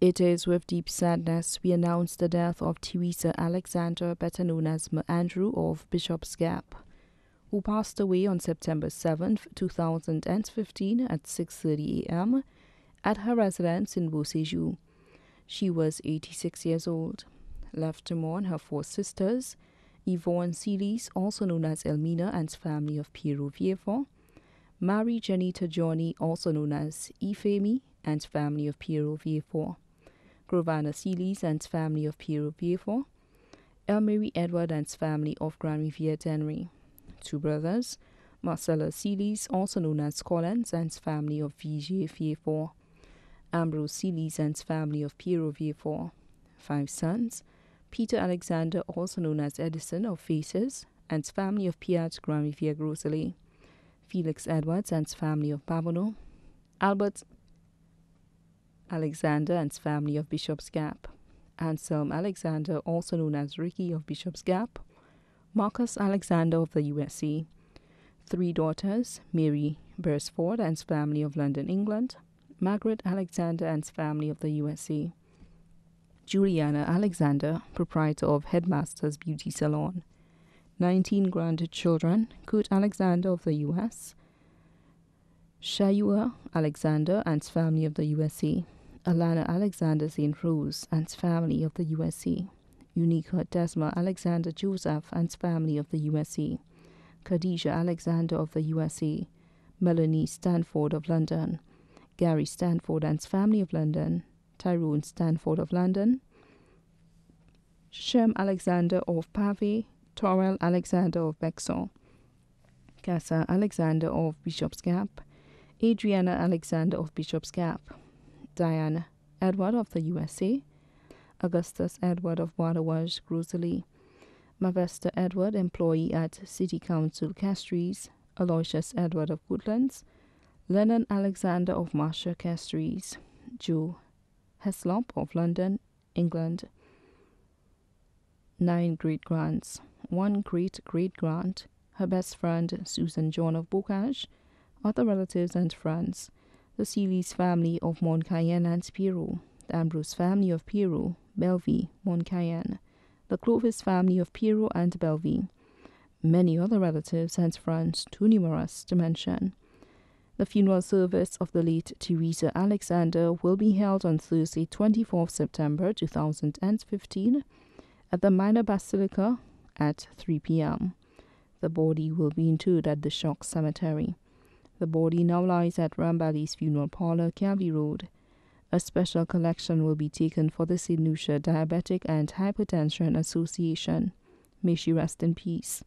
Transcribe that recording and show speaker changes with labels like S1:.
S1: It is with deep sadness we announce the death of Teresa Alexander, better known as Andrew of Bishop's Gap, who passed away on September 7, 2015 at 6.30 a.m. at her residence in Beauséjour. She was 86 years old. Left to mourn her four sisters, Yvonne Seelys, also known as Elmina and family of Pierrot Viefort, Mary Janita Johnny, also known as Ifemi and family of Pierrot Viefort, Grovana Seelys and family of Pierrot Viefort, Elmary Edward and family of Grand Riviere Dennery. Two brothers, Marcella Seelys, also known as Collins and family of Vigier Vieux Fort, Ambrose Seelys and family of Pierrot Viefort. Five sons, Peter Alexander, also known as Edison of Faces, and family of Piat Grand Riviere Felix Edwards and family of Babonneau, Albert Alexander and his family of Bishop's Gap, Anselm Alexander, also known as Ricky of Bishop's Gap, Marcus Alexander of the USC, three daughters, Mary Beresford and family of London, England, Margaret Alexander and family of the USC, Juliana Alexander, proprietor of Headmaster's Beauty Salon, 19 grandchildren, Kurt Alexander of the US, Shayua Alexander and family of the USA, Alana Alexander St. Rose and family of the USA, Unica Desma Alexander Joseph and family of the USA, Khadijah Alexander of the USA, Melanie Stanford of London, Gary Stanford and family of London, Tyrone Stanford of London, Shem Alexander of Pave, Torrell Alexander of Bexon, Casa Alexander of Bishop's Gap, Adriana Alexander of Bishop's Gap, Diana Edward of the USA, Augustus Edward of Wadawaj, Groselet, Mavesta Edward, employee at City Council Castries, Aloysius Edward of Woodlands, Lennon Alexander of Marchand Castries, Joe Heslop of London, England. Nine great grands, one great great grand, her best friend Susan John of Bocage, other relatives and friends, the Seelys family of Montcayenne and Pierrot, the Ambrose family of Pierrot, Bellevue, Montcayenne, the Clovis family of Pierrot and Bellevue, many other relatives and friends too numerous to mention. The funeral service of the late Teresa Alexander will be held on Thursday, 24th September 2015 at the Minor Basilica at 3 p.m. The body will be interred at the Choc Cemetery. The body now lies at Rambali's Funeral Parlor, Calvary Road. A special collection will be taken for the St. Diabetic and Hypertension Association. May she rest in peace.